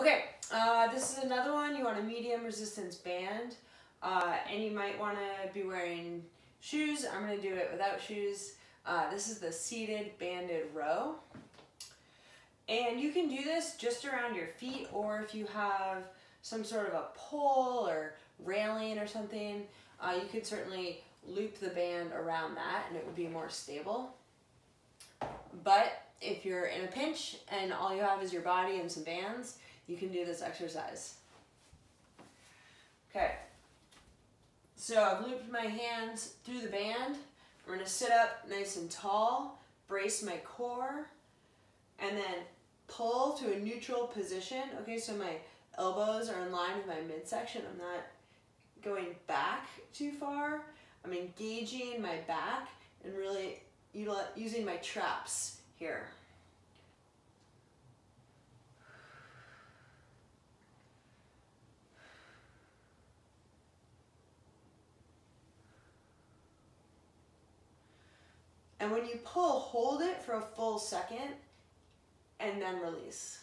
Okay, uh, this is another one. You want a medium resistance band. Uh, and you might want to be wearing shoes. I'm going to do it without shoes. Uh, this is the seated banded row. And you can do this just around your feet or if you have some sort of a pole or railing or something, uh, you could certainly loop the band around that and it would be more stable. But if you're in a pinch and all you have is your body and some bands, you can do this exercise. Okay, so I've looped my hands through the band. I'm gonna sit up nice and tall, brace my core, and then pull to a neutral position. Okay, so my elbows are in line with my midsection. I'm not going back too far. I'm engaging my back and really using my traps here. And when you pull, hold it for a full second and then release.